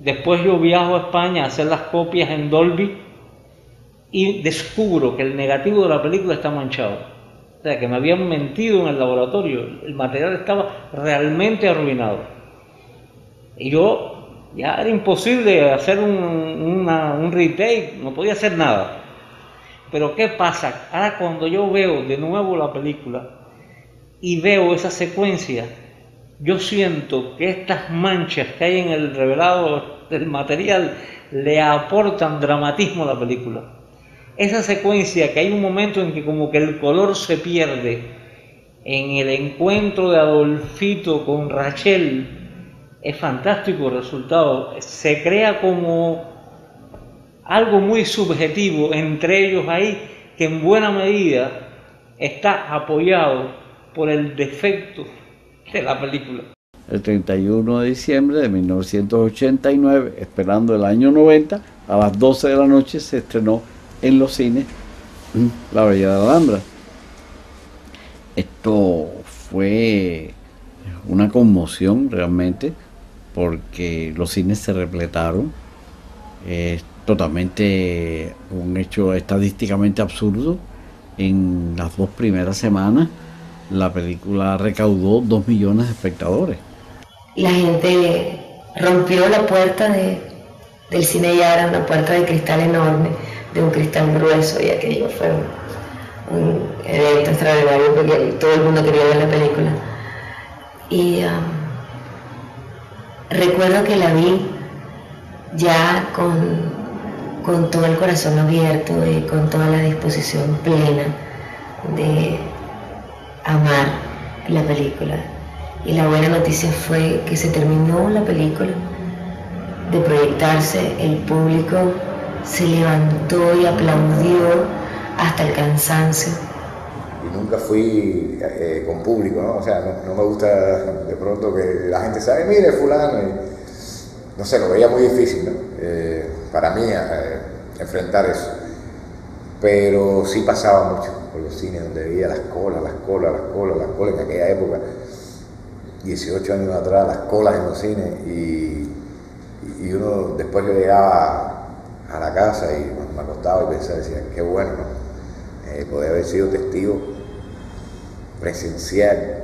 Después yo viajo a España a hacer las copias en Dolby y descubro que el negativo de la película está manchado. O sea, que me habían mentido en el laboratorio. El material estaba realmente arruinado. Y yo ya era imposible hacer un, un retake, no podía hacer nada. Pero ¿qué pasa? Ahora cuando yo veo de nuevo la película y veo esa secuencia, yo siento que estas manchas que hay en el revelado del material le aportan dramatismo a la película. Esa secuencia que hay un momento en que como que el color se pierde en el encuentro de Adolfito con Rachel, es fantástico el resultado. Se crea como algo muy subjetivo entre ellos ahí que en buena medida está apoyado por el defecto El 31 de diciembre de 1989, esperando el año 90, a las 12 de la noche se estrenó en los cines La Bella de Alhambra. Esto fue una conmoción realmente porque los cines se repletaron. Es totalmente un hecho estadísticamente absurdo. En las dos primeras semanas la película recaudó dos millones de espectadores. La gente rompió la puerta de, del cine ya era una puerta de cristal enorme, de un cristal grueso y aquello fue un, evento extraordinario porque todo el mundo quería ver la película. Y um, recuerdo que la vi ya con, con todo el corazón abierto y con toda la disposición plena de amar la película. Y la buena noticia fue que se terminó la película de proyectarse, el público se levantó y aplaudió hasta el cansancio. Y nunca fui eh, con público, ¿no? O sea, no, me gusta de pronto que la gente sabe, mire, fulano. no sé, lo veía muy difícil, ¿no? Eh, para mí eh, enfrentar eso. Pero sí pasaba mucho por los cines donde veía las colas, las colas, las colas, las colas en aquella época, 18 años atrás, las colas en los cines y, y uno después que llegaba a la casa y me acostaba y pensaba, decía, qué bueno, ¿no? Eh, poder haber sido testigo presencial,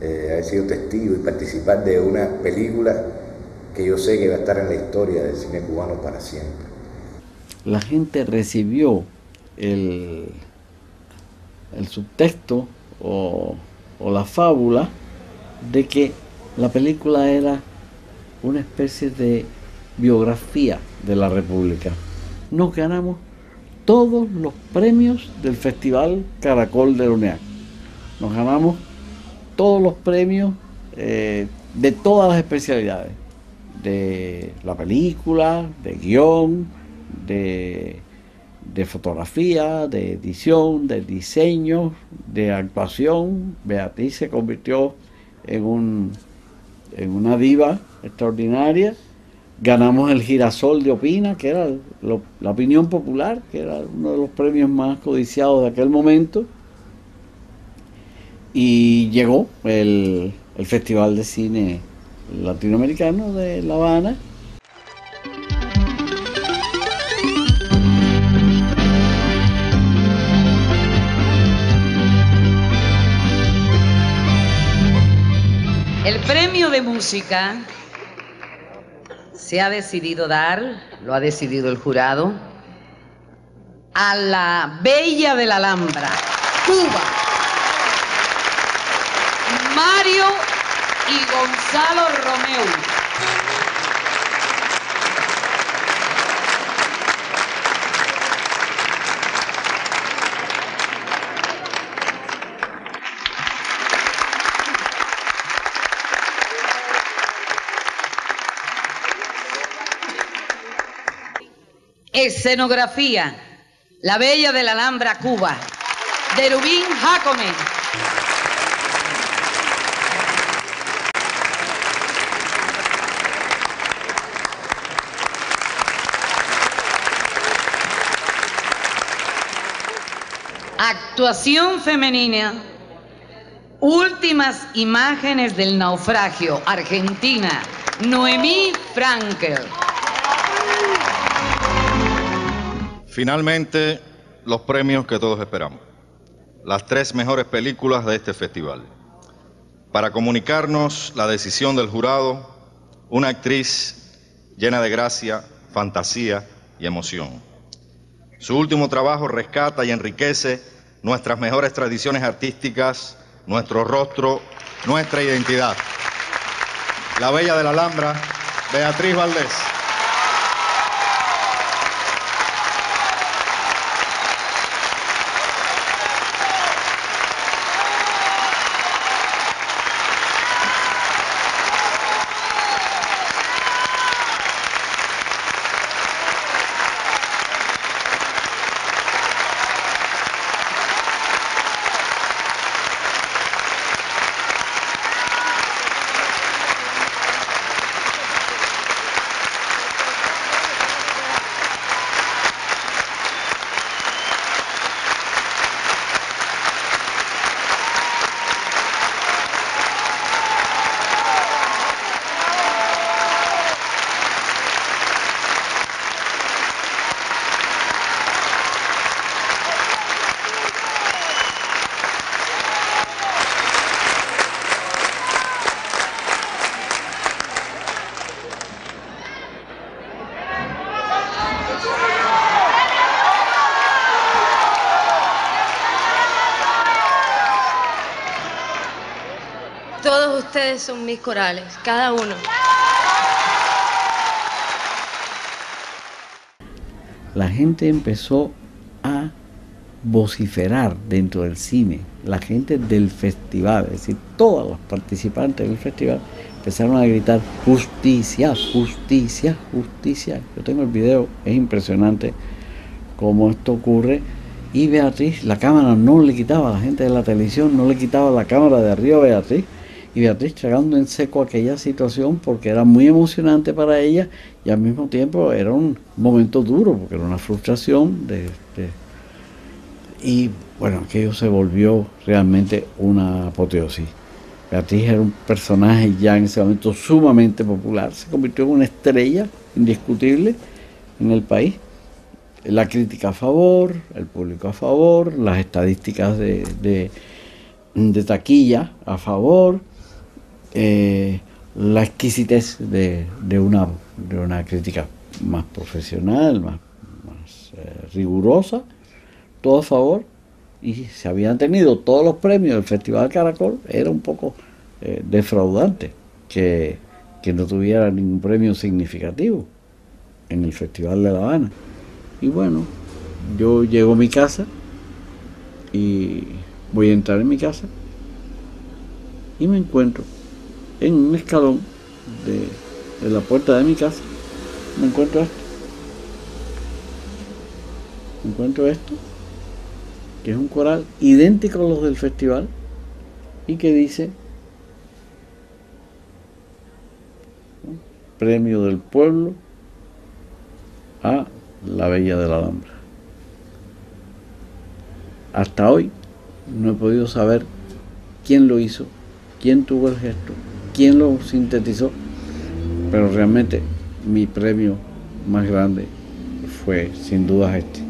eh, haber sido testigo y participar de una película que yo sé que va a estar en la historia del cine cubano para siempre. La gente recibió el, el subtexto o, o la fábula de que la película era una especie de biografía de la República. Nos ganamos todos los premios del Festival Caracol de UNEAC. Nos ganamos todos los premios eh, de todas las especialidades. De la película, de guion, de de fotografía, de edición, de diseño, de actuación. Beatriz se convirtió en, un, en una diva extraordinaria. Ganamos el girasol de Opina, que era la opinión popular, que era uno de los premios más codiciados de aquel momento. Y llegó el, el Festival de Cine Latinoamericano de La Habana premio de música se ha decidido dar, lo ha decidido el jurado, a la Bella de la Alhambra, Cuba. Mario y Gonzalo Romeo. Escenografía. La Bella de la Alhambra, Cuba. De Rubín Jacome. Actuación femenina. Últimas imágenes del naufragio. Argentina. Noemí Frankel. Finalmente, los premios que todos esperamos. Las tres mejores películas de este festival. Para comunicarnos la decisión del jurado, una actriz llena de gracia, fantasía y emoción. Su último trabajo rescata y enriquece nuestras mejores tradiciones artísticas, nuestro rostro, nuestra identidad. La Bella de la Alhambra, Beatriz Valdés. Son mis corales, cada uno. La gente empezó a vociferar dentro del cine, la gente del festival, es decir, todos los participantes del festival empezaron a gritar justicia, justicia, justicia. Yo tengo el video, es impresionante cómo esto ocurre. Y Beatriz, la cámara no le quitaba, la gente de la televisión no le quitaba la cámara de arriba a Beatriz y Beatriz tragando en seco aquella situación porque era muy emocionante para ella y al mismo tiempo era un momento duro porque era una frustración y bueno aquello se volvió realmente una apoteosis. Beatriz era un personaje ya en ese momento sumamente popular se convirtió en una estrella indiscutible en el país. La crítica a favor el público a favor las estadísticas de taquilla a favor eh, la exquisitez de, una, de una crítica más profesional, más, eh, rigurosa, todo a favor, y se habían tenido todos los premios del Festival Caracol, era un poco eh, defraudante que, que no tuviera ningún premio significativo en el Festival de La Habana. Y bueno, yo llego a mi casa y voy a entrar en mi casa y me encuentro en un escalón de, la puerta de mi casa, me encuentro esto. Me encuentro esto, que es un coral idéntico a los del festival y que dice Premio del Pueblo a la Bella de la Alhambra. Hasta hoy no he podido saber quién lo hizo, quién tuvo el gesto, quién lo sintetizó, pero realmente mi premio más grande fue sin duda este.